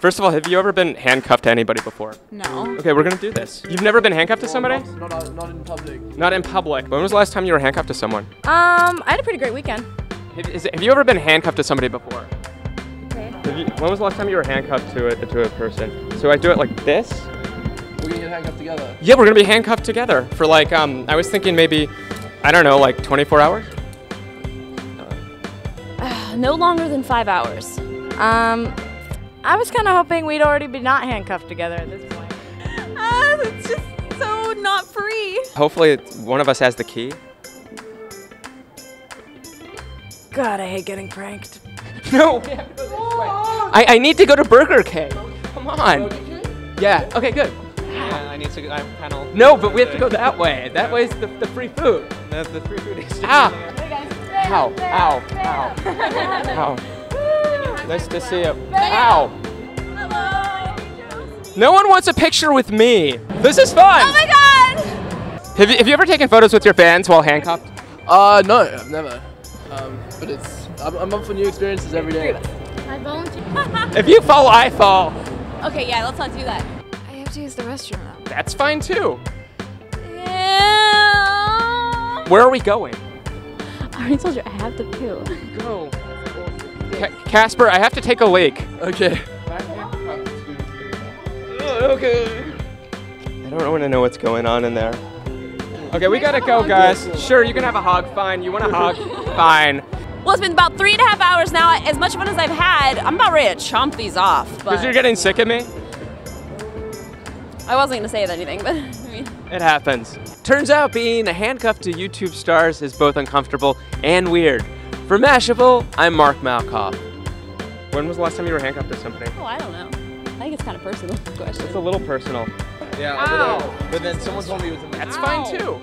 First of all, have you ever been handcuffed to anybody before? No. Okay, we're gonna do this. You've never been handcuffed to somebody? Not, not, not in public. Not in public. When was the last time you were handcuffed to someone? Um, I had a pretty great weekend. Have, is have you ever been handcuffed to somebody before? Okay. Have you- when was the last time you were handcuffed to a, to a person? So I do it like this. We're gonna get handcuffed together. Yeah, we're gonna be handcuffed together for like um. I was thinking maybe, I don't know, like 24 hours. No longer than five hours. Um, I was kind of hoping we'd already be not handcuffed together at this point. Ah, it's just so not free. Hopefully, one of us has the key. God, I hate getting pranked. No. we have to go this way. I, I need to go to Burger King. Come on. Yeah. Okay. Good. Yeah, I need to. I'm kind of. No, but we have to go that way. That way's the, the free food. The, the free food is. Ah. Ow. Ow. Ow. Ow. Nice to see you. Ow. No one wants a picture with me. This is fun. Oh my god! Have you, have you ever taken photos with your fans while handcuffed? Uh, no, I've never. Um, but it's, I'm, I'm up for new experiences every day. I volunteer. If you fall, I fall. okay, yeah, let's not do that. I have to use the restroom now. That's fine too. Yeah. Where are we going? I already told you I have to poo. Go. Ca- Caspar, I have to take a leak. Okay. Oh, okay. I don't want to know what's going on in there. Okay, we gotta go, guys. Sure, you can have a hug. Fine. You want a hug? Fine. Well, it's been about three and a half hours now. As much fun as I've had, I'm about ready to chomp these off. Because you're getting sick of me. I wasn't gonna say anything, but I mean. It happens. Turns out being handcuffed to YouTube stars is both uncomfortable and weird. For Mashable, I'm Mark Malkoff. When was the last time you were handcuffed to somebody? Oh, I don't know. I think it's kind of personal question. It's a little personal. Yeah. Ow. But then, oh. but then someone told me it was in the That's fine too.